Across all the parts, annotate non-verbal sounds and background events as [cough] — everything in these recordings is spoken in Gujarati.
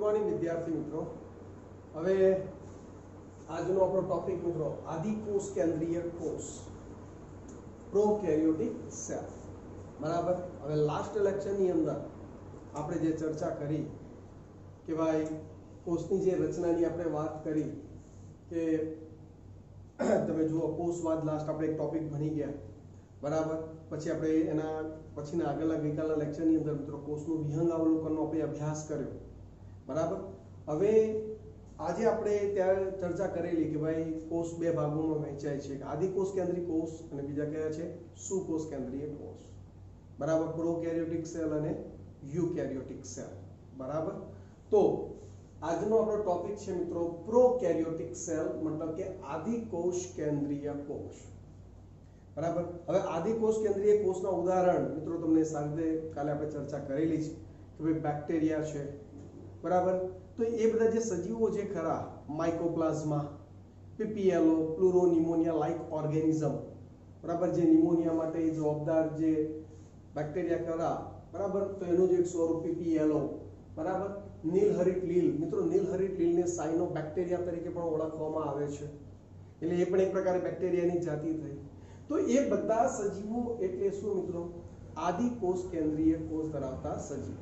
મોર્નિંગ વિદ્યાર્થી મિત્રો. હવે આજનો આપણો ટોપિક મિત્રો આદિકોષ કેન્દ્રીય કોષ. પ્રોકેરિયોટિક સેલ બરાબર? હવે લાસ્ટ લેક્ચરની અંદર આપણે જે ચર્ચા કરી કે ભાઈ, કોષની જે રચનાની આપણે વાત કરી કે [clears throat] તમે જુઓ, કોષવાદ લાસ્ટ આપણે એક ટોપિક ભણી ગયા. બરાબર? પછી આપણે એના પછીના આગળના ગઈકાલના લેક્ચરની અંદર મિત્રો, કોષનું વિહંગ અવલોકનનો આપણે અભ્યાસ કર્યો. બરાબર? હવે આજે આપણે ત્યાં ચર્ચા કરેલી કે ભાઈ કોષ બે ભાગોમાં વહેંચાય છે. આદિકોષ કેન્દ્રીય કોષ અને બીજા કયા છે? સુકોષ કેન્દ્રીય કોષ. બરાબર? પ્રોકેરિયોટિક સેલ અને યુકેરિયોટિક સેલ. બરાબર? તો આજનો આપણો ટોપિક છે મિત્રો પ્રોકેરિયોટિક સેલ, મતલબ કે આદિકોષ કેન્દ્રીય કોષ. બરાબર? હવે આદિકોષ કેન્દ્રીય કોષના ઉદાહરણ મિત્રો તમને સારી રીતે કાલે આપણે ચર્ચા કરેલી છે કે ભાઈ બેક્ટેરિયા છે બરાબર? તો એ બધા જે સજીવો છે ખરા માઇકોપ્લાઝમા પીપીએલઓ, પ્લુરોનિમોનિયા લાઇક ઓર્ગેનિઝમ બરાબર? જે નિમોનિયા માટે જવાબદાર જે બેક્ટેરિયા ખરા, બરાબર? તો એનું જે એક સ્વરૂપ પીપીએલઓ, બરાબર? નીલહરિત લીલ, મિત્રો નીલહરિત લીલને સાઇનો બેક્ટેરિયા તરીકે પણ ઓળખવામાં આવે છે. એટલે એ પણ એક પ્રકારે બેક્ટેરિયાની જાતિ થઈ. તો એ બધા સજીવો એટલે શું, મિત્રો? આદિ કોષ કેન્દ્રીય કોષ ધરાવતા સજીવ.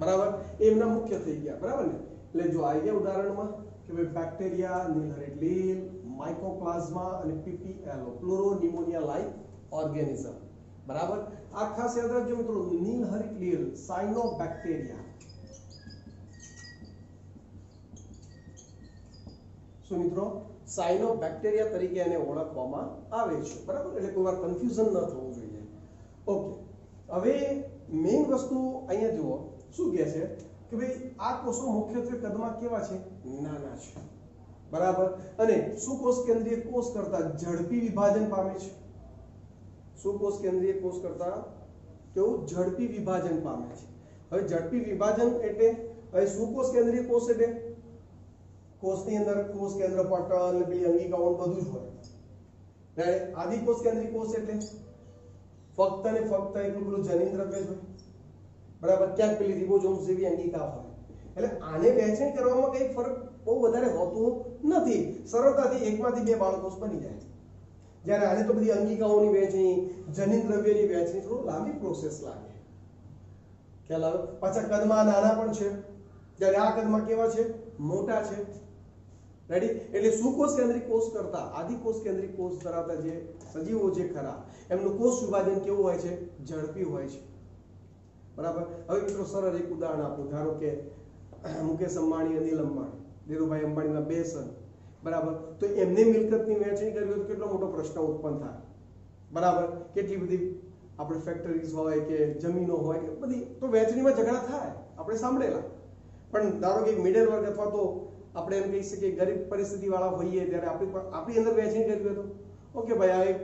બરાબર? એમના મુખ્ય થઈ ગયા. બરાબર ને? એટલે જો આવી ગયા ઉદાહરણમાં કે ભાઈ બેક્ટેરિયા નીલહરિત લીલ માઇકોપ્લાઝમા અને પીપીએલઓ પ્લુરોનિમોનિયા લાઇક ઓર્ગેનિઝમ. બરાબર? આ ખાસ યાદ રાખજો મિત્રો નીલહરિત લીલ સાયનોબેક્ટેરિયા શું મિત્રો? સાયનોબેક્ટેરિયા તરીકે એને ઓળખવામાં આવે છે. બરાબર? એટલે કોઈ વાર કન્ફ્યુઝન ન થવું જોઈએ. ઓકે હવે મેઇન વસ્તુ અહીંયા જુઓ. શું કહે છે? કે ભાઈ આ કોષો મુખ્યત્વે કદમાં કેવા છે? નાના છે. બરાબર? અને સુકોષ કેન્દ્રીય કોષ કરતા ઝડપી વિભાજન પામે છે. સુકોષ કેન્દ્રીય કોષ કરતા કેવું? ઝડપી વિભાજન પામે છે. હવે ઝડપી વિભાજન એટલે હવે સુકોષ કેન્દ્રીય કોષ એટલે? કોષની અંદર કોષ કેન્દ્ર પટલ બી પેલી અંગિકાઓ બધું જ હોય. રાઈટ આદિકોષ કેન્દ્રીય કોષ એટલે? ફક્ત ને ફક્ત એટલું પેલું જનીન દ્રવ્ય જ હોય. બરાબર ક્યાંક પેલી રિબોઝોમ્સ જેવી અંગિકા હોય. એટલે આને વહેંચણી કરવામાં કંઈ ફરક બહુ વધારે હોતું નથી. સરળતાથી એકમાંથી બે બાળકોષ બની જાય. જ્યારે આને તો બધી અંગિકાઓની વહેંચણી, જનીન દ્રવ્યની વહેંચણી, થોડું લાંબી પ્રોસેસ લાગે. ખ્યાલ આવે? પાછા કદમાં નાના પણ છે. જ્યારે આ કદમાં કેવા છે? મોટા છે. રેડી એટલે સુકોષ કેન્દ્રિક કોષ કરતા? આદિકોષ કેન્દ્રિક કોષ ધરાવતા જે સજીવો જે ખરા, એમનું કોષ વિભાજન કેવું હોય છે? ઝડપી હોય છે. બરાબર? હવે મિત્રો સરળ એક ઉદાહરણ આપું. ધારો કે મુકેશ અંબાણી અનિલ અંબાણી. ધીરુભાઈ અંબાણીના બે સન. બરાબર? તો એમને મિલકતની વહેંચણી કરવી તો કેટલો મોટો પ્રશ્ન ઉત્પન્ન થાય? બરાબર? કેટલી બધી આપણે ફેક્ટરીઝ હોય કે જમીનો હોય કે બધી તો વહેંચણીમાં ઝઘડા થાય. આપણે સાંભળેલા. પણ ધારો કે મિડલ વર્ગ અથવા તો આપણે એમ કહી શકીએ ગરીબ પરિસ્થિતિ વાળા હોઈએ ત્યારે આપણી આપણી અંદર વહેંચણી કરવી તો? ઓકે ભાઈ, આ એક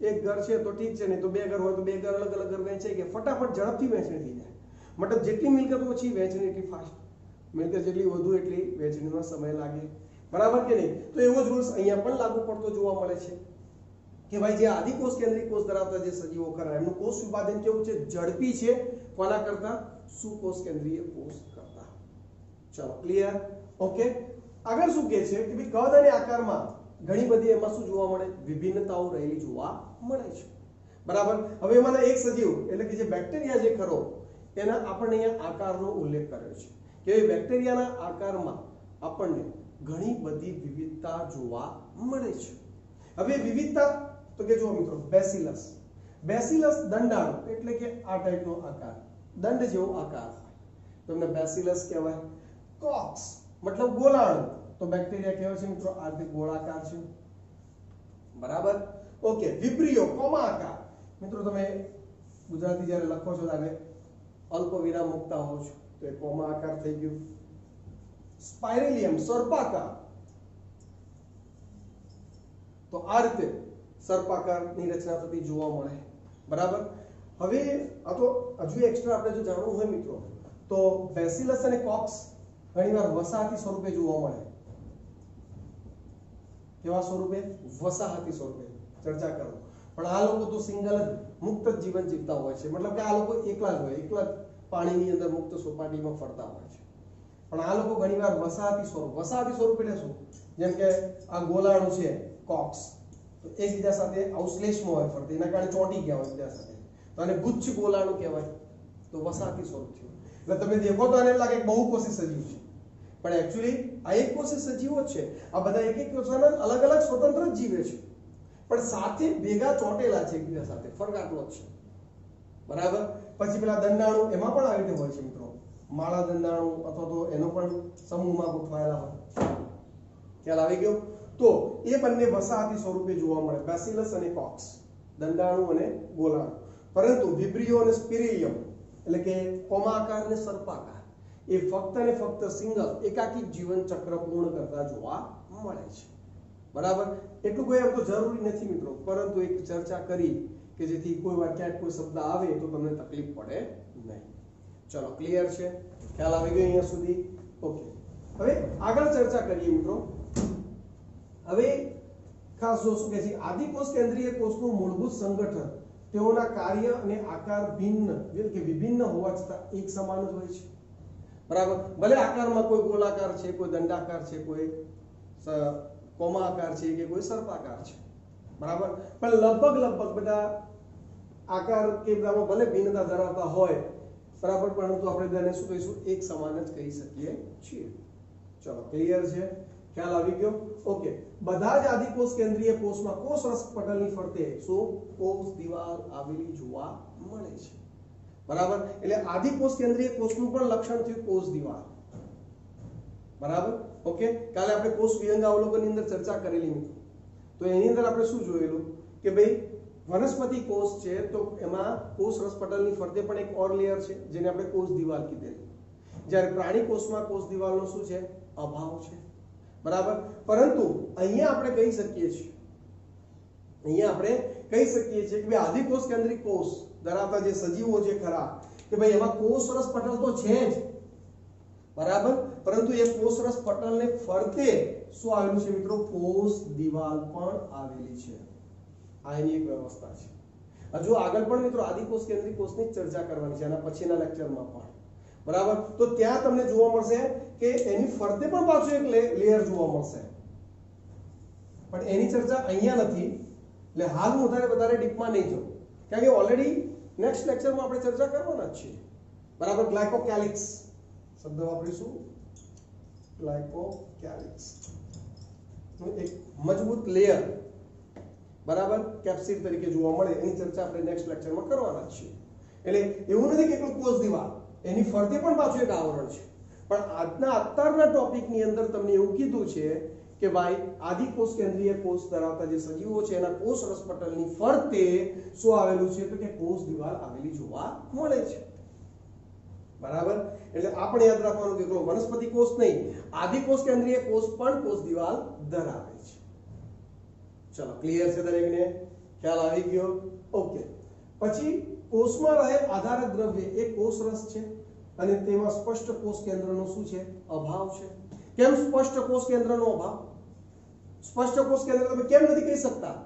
એક ઘર છે તો ઠીક છે, નહીં તો બે ઘર હોય તો બે ઘર અલગ અલગ ઘર વહેંચાઈ કે ફટાફટ ઝડપથી વહેંચણી થઈ જાય. મતલબ જેટલી મિલકત ઓછી વહેંચણી એટલી ફાસ્ટ મિલકત જેટલી વધુ, એટલી વહેંચણીમાં સમય લાગે. બરાબર કે નહીં? તો એવો જ રૂલ્સ અહીંયા પણ લાગુ પડતો જોવા મળે છે. કે ભાઈ જે આદિકોષ કેન્દ્રીય કોષ ધરાવતા જે સજીવો ખરા, એમનું કોષ વિભાજન કેવું છે? ઝડપી છે. કોના કરતા સુકોષ કેન્દ્રીય કોષ કરતા? ચલો ક્લિયર ઓકે આગળ શું કહે છે? કે ભાઈ કદ અને આકારમાં ઘણી બધી એમાં શું જોવા મળે? વિભિન્નતાઓ રહેલી જોવા મળે છે. બરાબર? હવે એમાંના એક સજીવ, એટલે કે જે બેક્ટેરિયા જે ખરો, એના આપણને અહીંયા આકારનો ઉલ્લેખ કર્યો છે. કે એ બેક્ટેરિયાના આકારમાં આપણને ઘણી બધી વિવિધતા જોવા મળે છે. હવે વિવિધતા, તો કે જુઓ મિત્રો બેસિલસ બેસિલસ દંડાળો એટલે કે આ ટાઈપનો આકાર. દંડ જેવો આકાર તમને બેસિલસ કહેવાય. કોક્સ મતલબ ગોલાળું તો બેક્ટેરિયા કહેવાય છે મિત્રો આર્થિક ગોળાકાર છે. બરાબર? ઓકે વિબ્રિયો કોમા આકાર મિત્રો, તમે ગુજરાતી જ્યારે લખો છો ત્યારે અલ્પ વિરામ મૂકતા હો છો. તો એ કોમા આકાર થઈ ગયું. સ્પાઇરેલિયમ, સર્પાકાર. તો આ રીતે સર્પાકારની રચના થતી જોવા મળે. બરાબર? હવે, આ તો હજુ એક્સ્ટ્રા આપણે જો જાણવું હોય મિત્રો, તો બેસિલસ અને કોક્સ ઘણીવાર વસાહતી સ્વરૂપે જોવા મળે. કેવા સ્વરૂપે? વસાહતી સ્વરૂપે ચર્ચા કરો. પણ આ લોકો તો સિંગલ જ મુક્ત જ જીવન જીવતા હોય છે. મતલબ કે આ લોકો એકલા જ હોય, એકલા જ પાણીની અંદર મુક્ત સોપાટીમાં ફરતા હોય છે. પણ આ લોકો ઘણીવાર વસાહતી સ્વરૂપ વસાહતી સ્વરૂપ એટલે શું? જેમ કે આ ગોલાણું છે, કોક્સ. તો એકબીજા સાથે અવશ્લેષમાં હોય ફરતે. એના કારણે ચોંટી ગયા હોય એકબીજા સાથે. તો આને ગુચ્છ ગોલાણું કહેવાય. તો વસાહતી સ્વરૂપ થયું એટલે તમે દેખો તો એને લાગે કે કોશિશ સજીવ છે. પણ એકચ્યુઅલી આ એક કોષી સજીવો છે. આ બધા એક એક કોષના અલગ અલગ સ્વતંત્ર જીવે છે. પણ સાથે ભેગા ચોંટેલા છે એકબીજા સાથે. ફરક આટલો જ છે. બરાબર? પછી પેલા દંડાણુ એમાં પણ આવી રીતે હોય છે મિત્રો. માળા દંડાણુ અથવા તો એનો પણ સમૂહમાં ગોઠવાયેલા હોય. ખ્યાલ આવી ગયો? તો એ બંને વસાહતી સ્વરૂપે જોવા મળે. બેસિલસ અને કોક્સ દંડાણુ અને ગોલાણુ. પરંતુ વિબ્રિયો અને સ્પિરિલિયમ, એટલે કે કોમાકાર અને સર્પાકાર. એ ફક્ત ને ફક્ત સિંગલ એકાકી જીવન ચક્ર પૂર્ણ કરતા જોવા મળે છે. બરાબર? એટલું કોઈ આમ તો જરૂરી નથી મિત્રો. પરંતુ એક ચર્ચા કરી કે જેથી કોઈ વાર ક્યાંક કોઈ શબ્દ આવે તો તમને તકલીફ પડે નહીં. ચલો ક્લિયર છે? ખ્યાલ આવી ગયો અહીંયા સુધી? ઓકે. હવે આગળ ચર્ચા કરીએ મિત્રો. હવે ખાસ જો શું કહે છે, આદિકોષ કેન્દ્રીય કોષનું મૂળભૂત સંગઠન તેઓના કાર્ય અને આકાર ભિન્ન કે વિભિન્ન હોવા છતાં એક સમાન જ હોય છે. બરાબર? ભલે આકારમાં કોઈ ગોળાકાર છે, કોઈ દંડાકાર છે, કોઈ કોમાકાર છે કે કોઈ સર્પાકાર છે. બરાબર? પણ લગભગ લગભગ બધા આકાર કે બધામાં ભલે ભિન્નતા ધરાવતા હોય, બરાબર, પરંતુ આપણે બધાને શું કહીશું? એક સમાન જ કહી શકીએ છીએ. ચલો, ક્લિયર છે? ખ્યાલ આવી ગયો? ઓકે. બધા જ આદિકોષ કેન્દ્રીય કોષમાં કોષ રસ પટલની ફરતે શું? કોષ દિવાલ આવેલી જોવા મળે છે. બરાબર? એટલે આદિકોષ કેન્દ્રીય કોષનું પણ લક્ષણ થયું કોષ દિવાલ. બરાબર? ઓકે? કાલે આપણે કોષ વિહંગાવલોકનની અંદર ચર્ચા કરેલી મિત્રો તો એની અંદર આપણે શું જોયેલું? કે ભાઈ વનસ્પતિ કોષ છે, તો એમાં કોષ રસપટલની ફરતે પણ એક ઓર લેયર છે, જેને આપણે કોષ દિવાલ કીધેલી. જ્યારે પ્રાણી કોષમાં કોષ દિવાલનો શું છે? અભાવ છે. બરાબર? પરંતુ અહીંયા આપણે કહી શકીએ છીએ. અહીંયા આપણે કહી શકીએ છીએ કે ભાઈ આદિકોષ કેન્દ્રિત કોષ ધરાવતા જે સજીવો છે ખરા, કે ભાઈ એમાં કોષ રસ પટલ તો છે જ. બરાબર? પરંતુ એ કોષ રસ પટલને ફરતે શું આવેલું છે મિત્રો? કોષ દિવાલ પણ આવેલી છે. આ એની એક વ્યવસ્થા છે. હજુ આગળ પણ મિત્રો આદિકોષ કેન્દ્રિત કોષની ચર્ચા કરવાની છે, આના પછીના લેક્ચરમાં પણ. બરાબર? તો ત્યાં તમને જોવા મળશે કે એની ફરતે પણ પાછું એક લેયર જોવા મળશે. પણ એની ચર્ચા અહીંયા નથી. એટલે હાલ હું વધારે વધારે ડીપમાં નહીં જાઉં. કારણ કે ઓલરેડી નેક્સ્ટ લેક્ચરમાં આપણે ચર્ચા કરવાના છીએ. બરાબર? ગ્લાયકોકેલિક્સ શબ્દ વાપરીશું. ગ્લાયકોકેલિક્સનું એક મજબૂત લેયર બરાબર? કેપ્સિડ તરીકે જોવા મળે. એની ચર્ચા આપણે નેક્સ્ટ લેક્ચરમાં કરવાના જ છીએ. એટલે એવું નથી કે એકલું કોષ દિવાલ. એની ફરતે પણ પાછું એક આવરણ છે. પણ આજના અત્યારના ટોપિકની અંદર તમને એવું કીધું છે કે ભાઈ આદિકોષ કેન્દ્રીય કોષ ધરાવતા જે સજીવો છે, એના કોષ રસપટલની ફરતે શું આવેલું છે? તો કે કોષ દિવાલ આવેલી જોવા મળે છે. બરાબર? એટલે આપણે યાદ રાખવાનું કે વનસ્પતિ કોષ નહીં આદિકોષ કેન્દ્રીય કોષ પણ કોષ દિવાલ ધરાવે છે. ચલો ક્લિયર છે દરેકને? ખ્યાલ આવી ગયો? ઓકે. પછી કોષમાં રહે આધારક દ્રવ્ય એ કોષ રસ છે અને તેમાં સ્પષ્ટ કોષ કેન્દ્રનો શું છે? અભાવ છે. કેમ સ્પષ્ટ કોષ કેન્દ્રનો અભાવ? સ્પષ્ટ કોષ કેન્દ્ર તમે કેમ નથી કહી શકતા?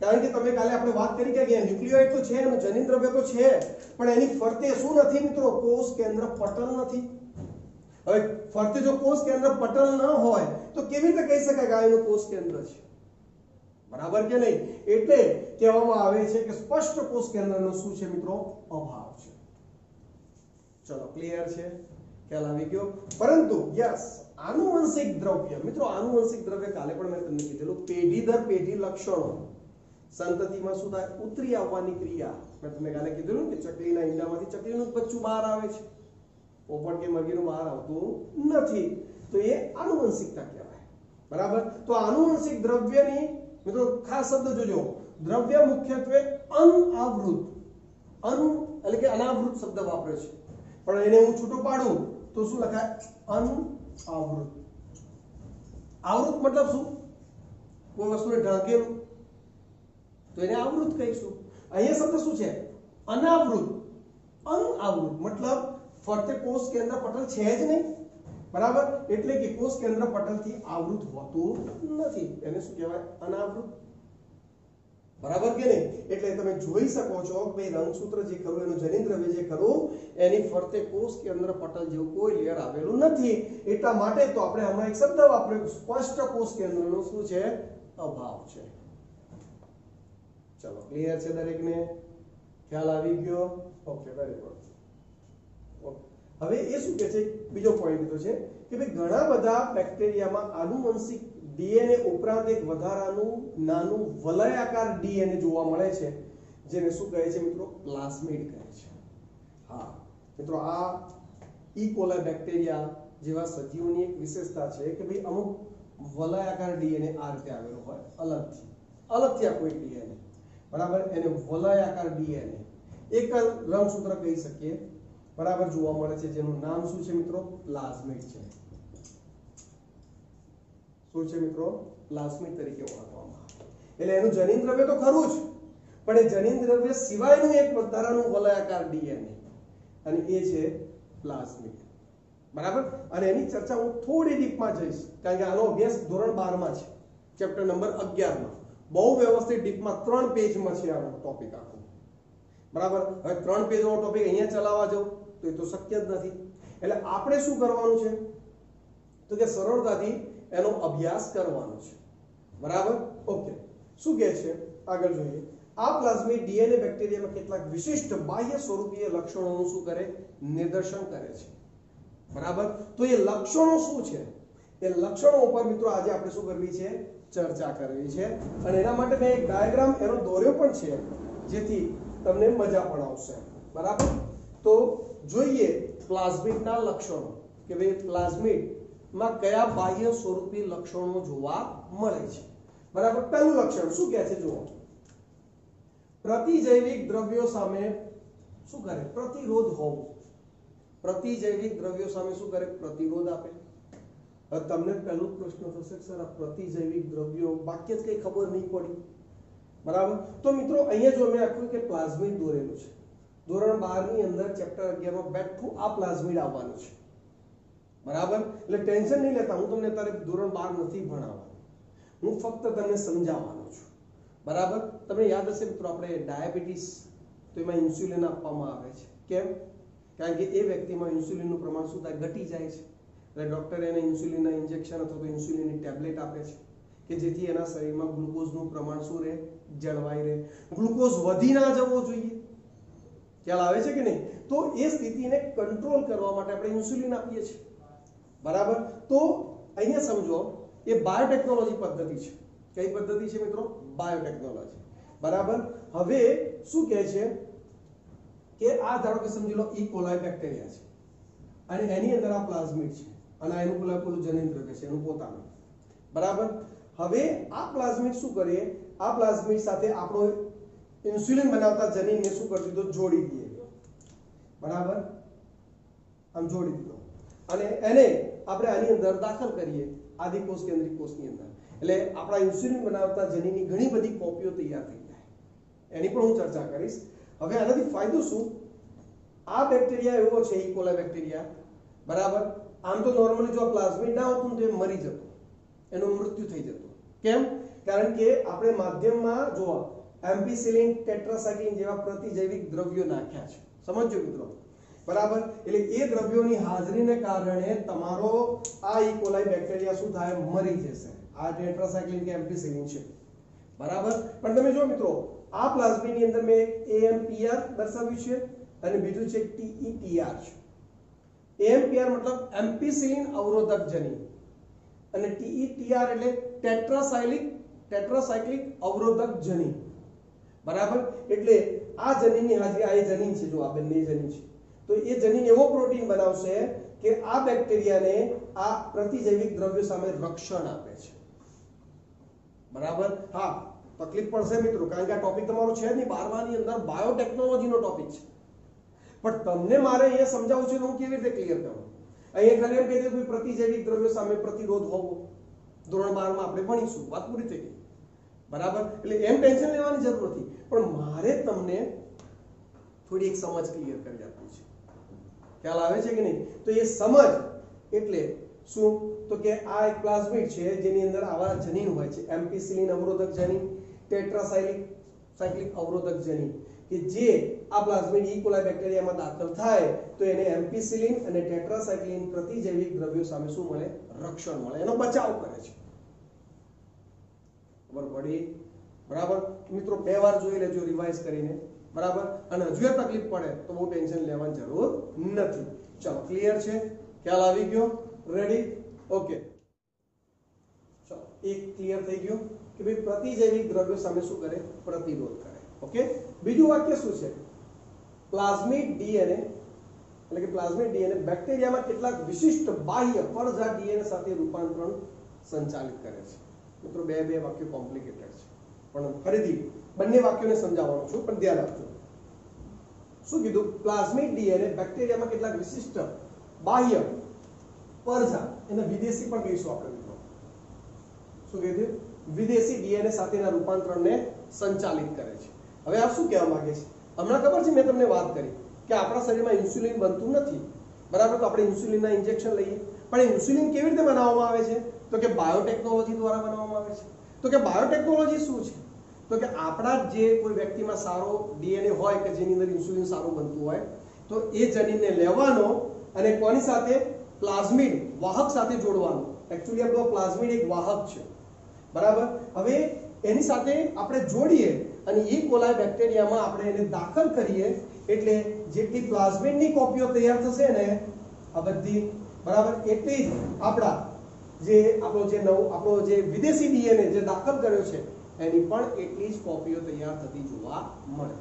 કારણ કે તમે કાલે આપણે વાત કરી કે ન્યુક્લિયોઇડ તો છે અને જનીન દ્રવ્ય તો છે. પણ એની ફરતે શું નથી મિત્રો? કોષ કેન્દ્ર પટલ નથી. હવે ફરતે જો કોષ કેન્દ્ર પટલ ન હોય, તો કેવી રીતે કહી શકાય કે આ એનું કોષ કેન્દ્ર છે? બરાબર કે નહીં? એટલે કહેવામાં આવે છે કે સ્પષ્ટ કોષ કેન્દ્રનો શું છે મિત્રો? અભાવ છે. ચલો ક્લિયર છે? ખ્યાલ આવી ગયો પરંતુ યસ આનુવંશિક દ્રવ્ય મિત્રો આનુવંશિક દ્રવ્ય કાલે પણ મેં તમને કીધેલું પેઢી દર પેઢી લક્ષણો સંતતિમાં શું થાય ઉતરી આવવાની ક્રિયા મેં તમને કાલે કીધેલું કે ચકલીના ઈંડામાંથી ચકલીનું બચ્ચું બહાર આવે છે પોપટ કે મરઘીનું બહાર આવતું નથી તો એ આનુવંશિકતા કહેવાય બરાબર તો આનુવંશિક દ્રવ્યની મિત્રો ખાસ શબ્દ જોજો દ્રવ્ય મુખ્યત્વે અનાવૃત અન એટલે કે અનાવૃત શબ્દ વાપરે છે પણ એને હું છૂટું પાડું તો શું લખાય? અનઆવૃત આવૃત મતલબ શું? કોઈ વસ્તુને ઢાંકેલું. તો એને આવૃત કહીશું. અહીંયા શબ્દ શું છે? અનાવૃત. અનાવૃત મતલબ ફરતે કોષ કેન્દ્ર પટલ છે જ નહીં. બરાબર? એટલે કે કોષ કેન્દ્ર પટલથી આવૃત હોતું નથી. એને શું કહેવાય? અનાવૃત. બરાબર કે નહીં? એટલે તમે જોઈ શકો છો કે ભાઈ રંગસૂત્ર જે કરવું એનું જનીન દ્રવ્ય જે કરું એની ફરતે કોષ કે અંદર પટલ જેવું કોઈ લેયર આવેલું નથી. એટલા માટે તો આપણે હમણાં એક શબ્દ વાપર્યો સ્પષ્ટ કોષ કેન્દ્રનો શું છે? અભાવ છે. ચલો ક્લિયર છે દરેકને? ખ્યાલ આવી ગયો? ઓકે વેરી ગુડ હવે એ શું કે છે? બીજો પોઈન્ટ તો છે કે ભાઈ ઘણા બધા બેક્ટેરિયામાં આનુવંશિક ડીએનએ ઉપરાંત એક વધારાનું નાનું વલયાકાર ડીએનએ જોવા મળે છે, જેને શું કહે છે મિત્રો? પ્લાસ્મિડ કહે છે. હા, મિત્રો, આ ઇકોલા બેક્ટેરિયા જેવા સજીવોની એક વિશેષતા છે કે ભાઈ અમુક વલયાકાર ડીએનએ આ રીતે આવેલો હોય, અલગથી. અલગથી આ કોઈ ડીએનએ. બરાબર? એને વલયાકાર ડીએનએ. એક રંગસૂત્ર કહી શકીએ. બરાબર જોવા મળે છે, જેનું નામ શું છે મિત્રો? પ્લાઝમિડ છે. શું છે મિત્રો પ્લાઝમિડ તરીકે ઓળખવામાં આવે. એટલે એનું જનીન દ્રવ્ય તો ખરું જ, પણ એ જનીન દ્રવ્ય સિવાયનું એક વધારાનું વલયાકાર ડીએનએ. અને એ છે પ્લાઝમિડ બરાબર? અને એની ચર્ચા હું થોડી ડીપમાં જઈશ, કારણ કે આનો અભ્યાસ ધોરણ બારમાં છે, ચેપ્ટર નંબર અગિયારમાં. બહુ વ્યવસ્થિત ડીપમાં ત્રણ પેજમાં છે આનો ટોપિક આખો. બરાબર? હવે ત્રણ પેજનો ટોપિક અહીંયા ચલાવવા જાઉં, તો એ તો શક્ય જ નથી. એટલે આપણે શું કરવાનું છે? તો કે સરળતાથી એનો અભ્યાસ કરવાનો છે. બરાબર? ઓકે. શું કહે છે? આગળ જોઈએ. આ પ્લાઝમિડ ડીએનએ બેક્ટેરિયામાં કેટલાક વિશિષ્ટ બાહ્ય સ્વરૂપીય લક્ષણોનું શું કરે? નિદર્શન કરે છે. બરાબર? તો એ લક્ષણો શું છે? એ લક્ષણો ઉપર મિત્રો આજે આપણે શું કરવી છે? ચર્ચા કરવી છે. અને એના માટે મેં એક ડાયાગ્રામ એનો દોર્યો પણ છે, જેથી તમને મજા પણ આવશે. બરાબર? તો જોઈએ પ્લાઝમિડના લક્ષણો. કે ભાઈ પ્લાઝમિડમાં કયા બાહ્ય સ્વરૂપી લક્ષણો જોવા મળે છે? બરાબર, પહેલું લક્ષણ શું કહે છે? જુઓ. પ્રતિજૈવિક દ્રવ્યો સામે શું કરે? પ્રતિરોધ હોવો. પ્રતિજૈવિક દ્રવ્યો સામે શું કરે? પ્રતિરોધ આપે. તમને પહેલું પ્રશ્ન થશે, સર, આ પ્રતિજૈવિક દ્રવ્યો વાક્ય જ કઈ ખબર નહીં પડી. બરાબર? તો મિત્રો, અહીંયા જો મેં આખું કે પ્લાઝમિડ દોરેલું છે. ધોરણ 12 ની અંદર ચેપ્ટર 11 માં બેઠું આ પ્લાઝમિડ આવવાનું છે. બરાબર? એટલે ટેન્શન નહીં લેતા. હું તમને અત્યારે ધોરણ બાર નથી ભણાવવાનો. હું ફક્ત તમને સમજાવવાનો છું. બરાબર? તમને યાદ હશે મિત્રો, આપણે ડાયાબિટીસ તો એમાં ઇન્સ્યુલિન આપવામાં આવે છે. કેમ? કારણ કે એ વ્યક્તિમાં ઇન્સ્યુલિનનું પ્રમાણ શું થાય? ઘટી જાય છે. એટલે ડૉક્ટર એને ઇન્સ્યુલિનના ઇન્જેક્શન અથવા તો ઇન્સ્યુલિનની ટેબ્લેટ આપે છે કે જેથી એના શરીરમાં ગ્લુકોઝનું પ્રમાણ શું રહે? જળવાઈ રહે. ગ્લુકોઝ વધી ના જવો જોઈએ. ખ્યાલ આવે છે કે નહીં? તો એ સ્થિતિને કંટ્રોલ કરવા માટે આપણે ઇન્સ્યુલિન આપીએ છીએ. બરાબર? તો અહીંયા સમજો, એ બાયોટેકનોલોજી પદ્ધતિ છે. કઈ પદ્ધતિ છે મિત્રો? બાયોટેકનોલોજી બરાબર? હવે શું કહે છે? કે આ ધારો કે સમજી લો ઈ કોલાઈ બેક્ટેરિયા છે. અને એની અંદર આ પ્લાઝમિડ છે. અને એનું પેલા પેલું જનેન્દ્ર કે છે, એનું પોતાનું. બરાબર? હવે આ પ્લાઝમિડ શું કરીએ? આ પ્લાઝમિડ સાથે આપણો ઇન્સ્યુલિન બનાવતા જનીનને શું કરી દીધો? જોડી દઈએ. બરાબર? આમ જોડી દીધો. અને એને આપણે આની અંદર દાખલ કરીએ આદિકોષ કેન્દ્રિક કોષની અંદર. એટલે આપણા ઇન્સ્યુલિન બનાવતા જનીની ઘણી બધી કોપીઓ તૈયાર થઈ જાય. એની પણ હું ચર્ચા કરીશ. હવે આનાથી ફાયદો શું? આ બેક્ટેરિયા એવો છે ઇકોલા બેક્ટેરિયા. બરાબર? આમ તો નોર્મલી જો પ્લાઝમિડ ના હોતું તો એ મરી જતો. એનું મૃત્યુ થઈ જતું. કેમ? કારણ કે આપણે માધ્યમમાં જોવા, એમ્પિસિલિન ટેટ્રાસાઇક્લિન જેવા પ્રતિજૈવિક દ્રવ્યો નાખ્યા છે. સમજો મિત્રો. બરાબર? એટલે એ દ્રવ્યોની હાજરીને કારણે તમારો આ ઇકોલાઈ બેક્ટેરિયા શું થાય? મરી જશે. આ ટેટ્રાસાયક્લિન કે એમ્પિસિલિન છે. બરાબર? પણ તમે જો મિત્રો, આ પ્લાઝમિડની અંદર મેં એએમપીઆર દર્શાવ્યું છે અને બીજું છે TETR છે. એએમપીઆર મતલબ એમ્પિસિલિન અવરોધક જનીન અને ટીઈટીઆર એટલે ટેટ્રાસાયલિક ટેટ્રાસાયક્લિક અવરોધક જનીન બરાબર? એટલે આ જનીનની હાજરી, આ જનીન છે, જો આ બંને જનીન છે. તો એ જનીન એવો પ્રોટીન બનાવશે કે આ બેક્ટેરિયાને આ પ્રતિજૈવિક દ્રવ્યો સામે રક્ષણ આપે છે. બરાબર? હા, તકલીફ પડશે મિત્રો, કારણ કે આ ટોપિક તમારો છે નહીં, બારમાની અંદર બાયોટેકનોલોજીનો ટોપિક છે. પણ તમને મારે અહીંયા સમજાવું છે તો હું કેવી રીતે ક્લિયર કરું? અહીંયા ખાલી એમ કહી દે, કોઈ પ્રતિજૈવિક દ્રવ્યો સામે પ્રતિરોધ હોવો. ધોરણ બારમાં આપણે ભણીશું, વાત પૂરી થઈ ગઈ. બરાબર? એટલે એમ ટેન્શન લેવાની જરૂર નથી. પણ મારે તમને થોડી એક સમજ ક્લિયર કરી આપવી છે. ખ્યાલ આવે છે કે નહીં? તો એ સમજ એટલે શું? તો કે આ એક પ્લાઝમિડ છે, જેની અંદર આવા જનીન હોય છે. એમ્પિસિલિન અવરોધક જનીન ટેટ્રાસાઇલિક સાયક્લિક અવરોધક જનીન, કે જે આ પ્લાઝમિડ ઈ કોલાઈ બેક્ટેરિયામાં દાખલ થાય, તો એને એમ્પિસિલિન અને ટેટ્રાસાયક્લિન પ્રતિજૈવિક દ્રવ્યો સામે શું મળે? રક્ષણ મળે. એનો બચાવ કરે છે. ખબર પડી? બરાબર? મિત્રો, બે વાર જોઈ લેજો રિવાઇઝ કરીને. બરાબર? અને હજુ તકલીફ પડે તો બહુ ટેન્શન લેવાની જરૂર નથી. ચલો ક્લિયર છે? ખ્યાલ આવી ગયો? રેડી ઓકે ચલો, એક ક્લિયર થઈ ગયું કે ભાઈ પ્રતિજૈવિક દ્રવ્યો સામે શું કરે? પ્રતિરોધ કરે. ઓકે બીજું વાક્ય શું છે? પ્લાઝમિડ ડીએનએ, એટલે કે પ્લાઝમિડ ડીએનએ બેક્ટેરિયામાં કેટલાક વિશિષ્ટ બાહ્ય પરજા ડીએનએ સાથે રૂપાંતરણ સંચાલિત કરે છે. મિત્રો, બે બે વાક્યો કોમ્પ્લિકેટેડ છે. પણ ફરીથી બંને વાક્યોને સમજાવવાનું છું, પણ ધ્યાન આપજો. શું કીધું? પ્લાઝમિક ડીએનએ બેક્ટેરિયામાં કેટલાક વિશિષ્ટ બાહ્ય પરજા, એને વિદેશી પણ કહીશું આપણે મિત્રો. શું કીધું વિદેશી ડીએનએ સાથેના રૂપાંતરણને સંચાલિત કરે છે. હવે આ શું કહેવા માંગે છે? હમણાં ખબર છે, મેં તમને વાત કરી કે આપણા શરીરમાં ઇન્સ્યુલિન બનતું નથી. બરાબર, તો આપણે ઇન્સ્યુલિનના ઇન્જેક્શન લઈએ. પણ ઇન્સ્યુલિન કેવી રીતે બનાવવામાં આવે છે? તો કે બાયોટેકનોલોજી દ્વારા બનાવવામાં આવે છે. તો કે બાયોટેકનોલોજી શું છે? તો કે આપણા જે કોઈ વ્યક્તિમાં સારો ડીએનએ હોય કે જેની અંદર ઇન્સ્યુલિન સારું બનતું હોય, તો એ જનીનને લેવાનો અને કોની સાથે? પ્લાઝમિડ વાહક સાથે જોડવાનો. એકચ્યુઅલી આપણો પ્લાઝમિડ એક વાહક છે. બરાબર? હવે એની સાથે આપણે જોડીએ અને એ કોલાય બેક્ટેરિયામાં આપણે એને દાખલ કરીએ, એટલે જેટલી પ્લાઝમિડની કોપીઓ તૈયાર થશે ને આ બધી, બરાબર? એટલી જ આપણા જે આપણો જે નવો, આપણો જે વિદેશી ડીએનએ જે દાખલ કર્યો છે એની પણ એટલી જ કોપીઓ તૈયાર થતી જોવા મળે.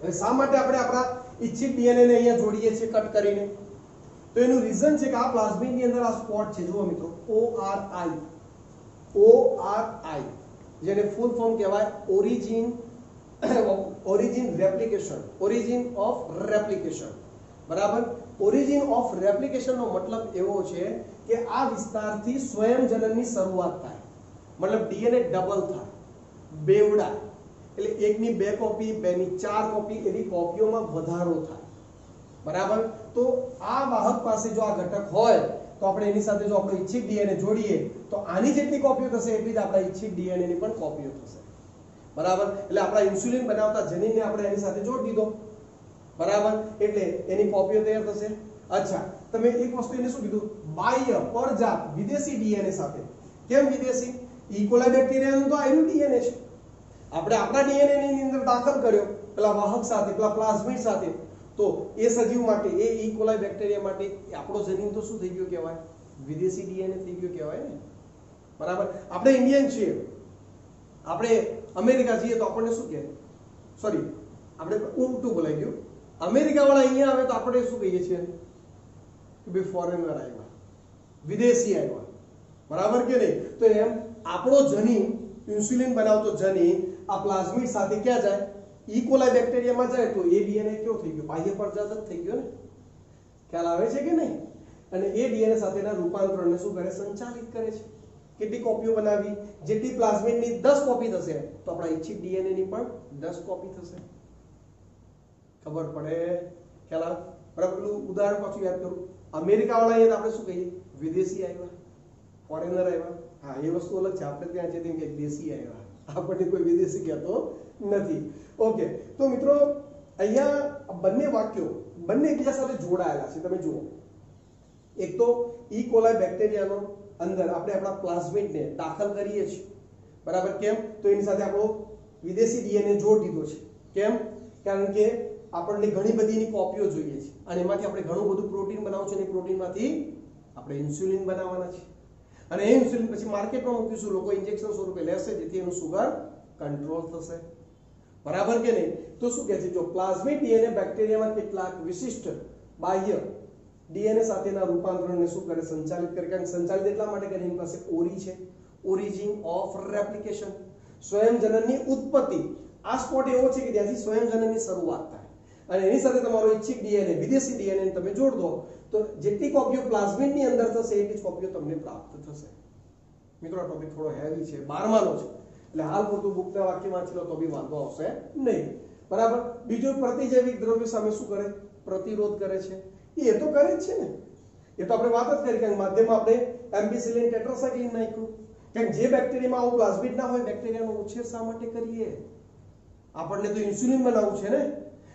હવે શા માટે આપણે આપણા ઈચ્છિત ડીએનએ ને અહીંયા જોડીએ છીએ કટ કરીને? તો એનું રીઝન છે કે આ પ્લાઝમિડની અંદર આ સ્પોટ છે. જુઓ મિત્રો ઓ R I O R I જેને ફૂલ ફોર્મ કહેવાય origin origin replication origin of replication બરાબર? ઓરિજિન ઓફ રેપ્લિકેશનનો મતલબ એવો છે કે આ વિસ્તારથી સ્વયંજનનની શરૂઆત થાય. મતલબ ડીએનએ ડબલ થાય બેવડા એટલે એકની બે કોપી બેની ચાર કોપી એવી કોપીઓમાં વધારો થાય। બરાબર? તો આ વાહક પાસે જો આ ઘટક હોય, તો આપણે એની સાથે જો આપણે ઈચ્છિત ડીએનએ જોડીએ, તો આની જેટલી કોપીઓ થશે, એટલી જ આપણા ઈચ્છિત ડીએનએ ની પણ કોપીઓ થશે. બરાબર? એટલે આપણા ઇન્સ્યુલિન બનાવતા જનીનને આપણે એની સાથે જોડી દીધો. બરાબર? એટલે એની કોપીઓ તૈયાર થશે. અચ્છા, તમે એક વસ્તુ એને શું કીધું? બાહ્ય પરજાત વિદેશી ડીએનએ સાથે. કેમ વિદેશી? ઇકોલા બેક્ટેરિયાનું તો આયુ ડીએનએ છે. આપણે આપણા ડીએનએ ની અંદર દાખલ કર્યો, પેલા વાહક સાથે, પેલા પ્લાઝમિડ સાથે, તો એ સજીવ માટે, એ ઇકોલા બેક્ટેરિયા માટે આપણો જનીન તો શું થઈ ગયો કહેવાય? વિદેશી ડીએનએ થઈ ગયો કહેવાય ને? બરાબર? આપણે ઇન્ડિયન છીએ. આપણે અમેરિકા જઈએ તો આપણને શું કહે? સોરી આપણે ઉલટું બોલાઈ ગયું. અમેરિકા વાળા અહીંયા આવે તો આપણે શું કહીએ છીએ? કે ભાઈ ફોરેનર આવ્યા. વિદેશી આવ્યા. બરાબર કે નહીં? તો એમ આપણો જનીન ઇન્સ્યુલિન બનાવતો જનીન આ પ્લાઝમિડ સાથે ક્યાં જાય? ઈ કોલાઈ બેક્ટેરિયામાં જાય તો એ ડીએનએ કેવો થઈ ગયો? બાહ્ય પરજાત જ થઈ ગયો ને? ખ્યાલ આવે છે કે નહીં? અને એ ડીએનએ સાથેના રૂપાંતરણને શું કરે? સંચાલિત કરે છે. કેટલી કોપીઓ બનાવી? જેટલી પ્લાઝમિડની 10 કોપી થશે, તો આપણા ઈચ્છિત ડીએનએ ની પણ 10 કોપી થશે. ખબર પડે? ખ્યાલ બરાબર ઉદાહરણ પાછું યાદ કરું. અમેરિકા વાળા આપણે શું કહીએ? વિદેશી આવ્યા ફોરેનર આવ્યા. હા, એ વસ્તુ અલગ છે. આપણે ત્યાં છે તેમ કે દેશી આવ્યા. આપણને કોઈ વિદેશી કહેતો નથી. ઓકે તો મિત્રો, અહીંયા બંને વાક્યો બંને એકબીજા સાથે જોડાયેલા છે. તમે જુઓ. એક તો ઈ કોલાય બેક્ટેરિયાનો અંદર આપણે આપણા પ્લાઝમિડને દાખલ કરીએ છીએ. બરાબર કેમ? તો એની સાથે આપણો વિદેશી ડીએનએ જોડ દીધો છે. કેમ? કારણ કે આપણને ઘણી બધી એની કોપીઓ જોઈએ છે. અને એમાંથી આપણે ઘણું બધું પ્રોટીન બનાવવું છે અને પ્રોટીનમાંથી આપણે ઇન્સ્યુલિન બનાવવાના છે. અને એ ઇન્સ્યુલિન પછી માર્કેટમાં મૂકીશું. લોકો ઇન્જેક્શન સ્વરૂપે લેશે, જેથી એનું સુગર કંટ્રોલ થશે. બરાબર કે નહીં? તો શું કહે છે? જો પ્લાઝમિક ડીએનએ બેક્ટેરિયામાં કેટલાક વિશિષ્ટ બાહ્ય ડીએનએ સાથેના રૂપાંતરણને શું કરે? સંચાલિત કરે. કારણ સંચાલિત એટલા માટે કે એની પાસે ઓરી છે. ઓરિજિન ઓફ રેપ્લિકેશન સ્વયંજનનની ઉત્પત્તિ. આ સ્પોટ એવો છે કે ત્યાંથી સ્વયંજનનની શરૂઆત થાય. અને એની સાથે તમારો ઈચ્છિત ડીએનએ વિદેશી ડીએનએ તમે જોડ દો. તો જેટલી કોપીઓ પ્લાઝમિડની અંદર થશે, એટલી જ કોપીઓ તમને પ્રાપ્ત થશે. મિત્રો ટોપિક થોડો હેવી છે, બારમાનો છે. એટલે હાલ પૂરતું બુકના વાક્ય વાંચી લો તો બી વાંધો આવશે નહીં. બરાબર? બીજું પ્રતિજૈવિક દ્રવ્ય સામે શું કરે? પ્રતિરોધ કરે છે. એ તો કરે જ છે ને. એ તો આપણે વાત જ કરી કે માધ્યમમાં આપણે એમ્બિસિલિન ટેટ્રાસાઇક્લિન નાખ્યું. કેમ જે બેક્ટેરિયામાં આવું પ્લાઝમિડ ના હોય, બેક્ટેરિયાનો ઉછેર શા માટે કરીએ? આપણને તો ઇન્સ્યુલિન બનાવવું છે ને.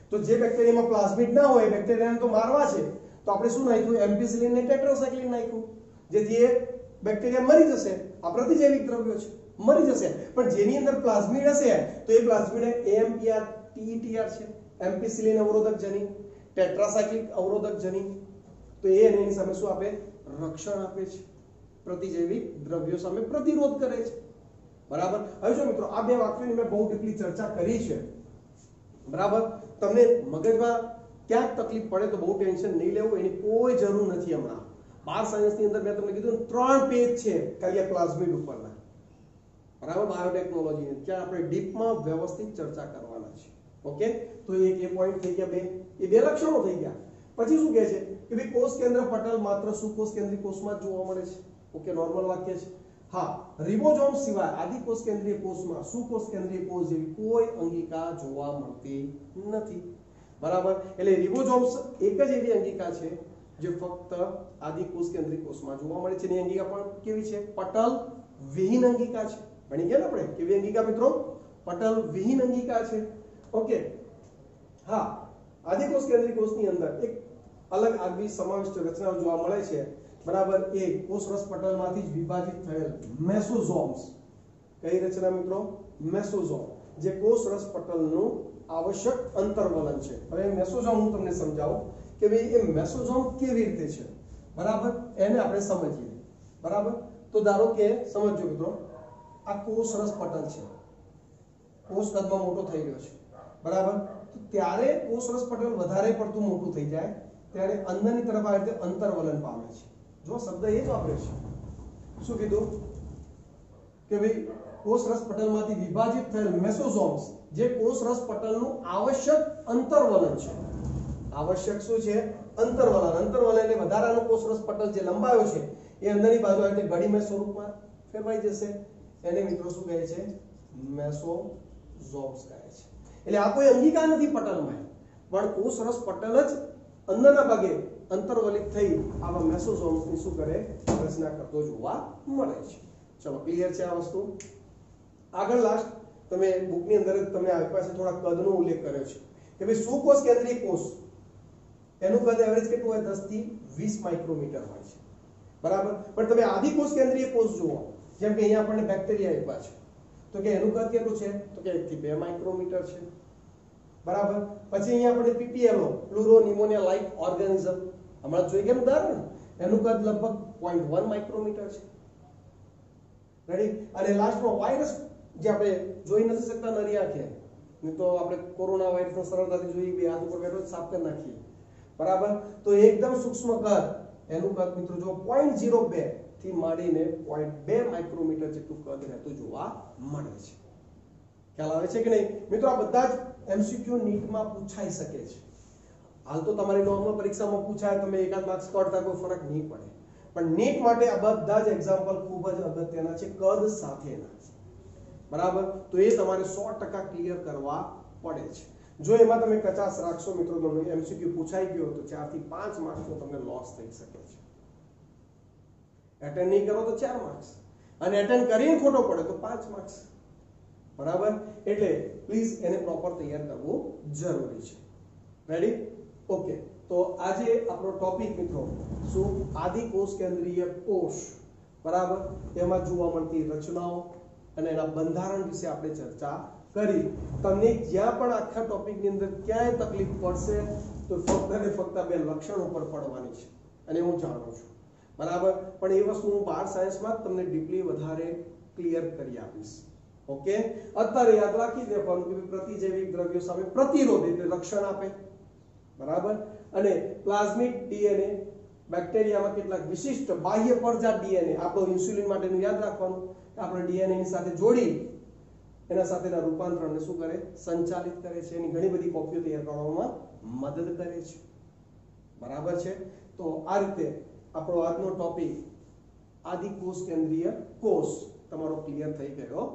તો જે બેક્ટેરિયામાં પ્લાઝમિડ ના હોય, બેક્ટેરિયાને તો મારવા છે. તો આપણે શું નાખ્યું? એમ્પિસિલિન ને ટેટ્રાસાઇક્લિન નાખ્યું. જેથી એ બેક્ટેરિયા મરી જશે. આ પ્રતિજૈવિક દ્રવ્યો છે. મરી જશે. પણ જેની અંદર પ્લાઝમિડ હશે, તો એ પ્લાઝમિડ એએમપીઆર ટીઈટીઆર છે. એમ્પિસિલિન અવરોધક જનીન ટેટ્રાસાયક્લિક અવરોધક જનીન તો એ એની સામે શું આપે? રક્ષણ આપે છે. પ્રતિજૈવિક દ્રવ્યો સામે પ્રતિરોધ કરે છે. બરાબર? હવે જો મિત્રો, આ બે વાક્યોની મેં બહુ ડીપલી ચર્ચા કરી છે. બરાબર? તમને મગજમાં ક્યાંક તકલીફ પડે તો બહુ ટેન્શન નહીં લેવું, એની કોઈ જરૂર નથી હમણાં. બાર સાયન્સની અંદર મેં તમને કીધું ત્રણ પેજ છે ખાલી પ્લાઝમિડ ઉપરના. બરાબર? બાયોટેકનોલોજી ત્યાં આપણે ડીપમાં વ્યવસ્થિત ચર્ચા કરવાના છે. ઓકે? તો એક, એ પોઈન્ટ થઈ ગયા, બે. એ બે લક્ષણો થઈ ગયા. પછી શું કહે છે? કે ભાઈ કોષ કેન્દ્ર પટલ માત્ર સુકોષ કેન્દ્રીય કોષમાં જ જોવા મળે છે. ઓકે નોર્મલ વાક્ય છે. હા રિબોઝોમ સિવાય આદિકોષ કેન્દ્રીય કોષમાં સુકોષ કેન્દ્રીય કોષ જેવી કોઈ અંગિકા જોવા મળતી નથી. બરાબર? એટલે રિબોઝોમ્સ એક જ એવી અંગિકા છે જે ફક્ત આદિકોષ કેન્દ્રિકોષમાં જોવા મળે છે. એની અંગિકા પણ કેવી છે? પટલ વિહીન અંગિકા છે. ભણી ગયા ને આપણે? કેવી અંગિકા મિત્રો? પટલ વિહીન અંગિકા છે. ઓકે. હા આદિકોષ કેન્દ્રિકોષની અંદર એક અલગ આગવી સમાવિષ્ટ રચનાઓ જોવા મળે છે. બરાબર? એ કોષરસ પટલમાંથી જ વિભાજિત થયેલ મેસોઝોમ્સ. કઈ રચના મિત્રો? મેસોઝોમ. જે કોષરસ પટલનું આવશ્યક અંતર્વલન છે. હવે મેસોઝોમ હું તમને સમજાવું કે ભાઈ એ મેસોઝોમ કેવી રીતે છે? બરાબર? એને આપણે સમજીએ. બરાબર? તો ધારો કે સમજો મિત્રો, આ કોષ રસ પટલ છે. કોષ કદમાં મોટો થઈ રહ્યો છે. બરાબર? તો ત્યારે કોષરસ પટલ વધારે પડતું મોટું થઈ જાય, ત્યારે અંદરની તરફ આ રીતે અંતર્વલન પામે છે. જો શબ્દ એ જ વાપરે છે. શું કીધું? કે ભાઈ કોષરસ પટલમાંથી વિભાજિત થયેલ મેસોઝોમ્સ જે કોષરસ પટલનું આવશ્યક અંતર્વલન છે. આવશ્યક શું છે? અંતરવલન. અંતરવલન એટલે વધારાનું કોષરસ પટલ જે લંબાયો છે, એ અંદરની બાજુ એટલે ઘડીમય સ્વરૂપમાં ફેરવાઈ જશે. એને મિત્રો શું કહે છે? મેસોઝોમ્સ કહે છે. એટલે આ કોઈ અંગિકા નથી પટલમાં. પણ કોષરસ પટલ જ અંદરના ભાગે અંતર્વલિત થઈ આવા મેસોઝોમ્સની શું કરે? રચના કરતો જોવા મળે છે. ચલો ક્લિયર છે આ વસ્તુ? આગળ લાસ્ટ તમે બુકની અંદર જ તમે આપણી પાસે થોડા કદનો ઉલ્લેખ કર્યો છે કે ભાઈ સુકોષ કેન્દ્રીય કોષ, એનું કદ એવરેજ કેટલું હોય? દસથી વીસ માઇક્રોમીટર હોય છે. બરાબર? પણ તમે આદિકોષ કેન્દ્રીય કોષ જુઓ, જેમ કે અહીંયા આપણને બેક્ટેરિયા આપ્યા છે. તો કે એનું કદ કેટલું છે? તો કે 1 થી 2 માઇક્રોમીટર છે. બરાબર? પછી અહીંયા આપણે PPLO pleuro pneumonia like organism હમણાં જોઈ ગયા ઉદાહરણ? એનું કદ લગભગ 0.1 માઇક્રોમીટર છે. રેડી અને લાસ્ટમાં વાયરસ જે આપણે જોઈ નથી શકતા નરી આંખે નહીં તો આપણે કોરોના વાયરસને સરળતાથી જોઈ બે હાથ ઉપર બેઠો સાફ કરી નાખીએ. બરાબર? તો એકદમ સૂક્ષ્મ કદ એનું કદ મિત્રો જો 0.02 થી માંડીને 0.2 માઇક્રોમીટર જેટલું કદ રહેતું જોવા મળે છે. ખ્યાલ આવે છે કે નહીં? મિત્રો, આ બધા જ એમસીક્યુ નીટમાં પૂછાઈ શકે છે. હાલ તો તમારી નોર્મલ પરીક્ષામાં પૂછાય, તમે એકાદ માર્ક્સ કાઢતા કોઈ ફરક નહીં પડે. પણ નીટ માટે આ બધા જ એક્ઝામ્પલ ખૂબ જ અગત્યના છે, કદ સાથેના બરાબર? તો એ તમારે સો ટકા ક્લિયર કરવા પડે છે. જો એમાં તમે કચાસ રાખશો મિત્રો તમને એમસીક્યુ પૂછાઈ ગયો તો ચારથી પાંચ માર્ક્સનો તમને લોસ થઈ શકે છે. એટેન્ડ નહીં કરો તો ચાર માર્ક્સ અને એટેન્ડ કરીને ખોટો પડે તો પાંચ માર્ક્સ બરાબર? એટલે પ્લીઝ એને પ્રોપર તૈયાર કરવું જરૂરી છે. રેડી ઓકે તો આજે આપણો ટોપિક મિત્રો, શું? આદિ કોષ કેન્દ્રીય કોષ. બરાબર? એમાં જોવા મળતી રચનાઓ અને એના બંધારણ વિશે આપણે ચર્ચા કરી. તમને જ્યાં પણ આખા ટોપિકની અંદર ક્યાંય તકલીફ પડશે, તો ફક્ત ને ફક્ત બે લક્ષણો ઉપર પડવાની છે. અને હું જાણું છું. બરાબર? પણ એ વસ્તુ હું બાર સાયન્સમાં તમને ડીપલી વધારે ક્લિયર કરી આપીશ. ઓકે? અત્યારે યાદ રાખી દેવાનું કે પ્રતિજૈવિક દ્રવ્યો સામે પ્રતિરોધ એટલે રક્ષણ આપે. બરાબર? અને પ્લાઝમિક ડીએનએ બેક્ટેરિયામાં કેટલાક વિશિષ્ટ બાહ્ય પરજાત ડીએનએ, આપણો ઇન્સ્યુલિન માટેનું યાદ રાખવાનું. આપણે ડીએનએ ની સાથે જોડી એના સાથેના રૂપાંતરણને શું કરે? સંચાલિત કરે છે. એની ઘણી બધી કોપીઓ તૈયાર કરવામાં મદદ કરે છે. બરાબર છે? તો આ રીતે આપણો આજનો ટોપિક આદિકોષ કેન્દ્રીય કોષ. તમારો ક્લિયર થઈ ગયો.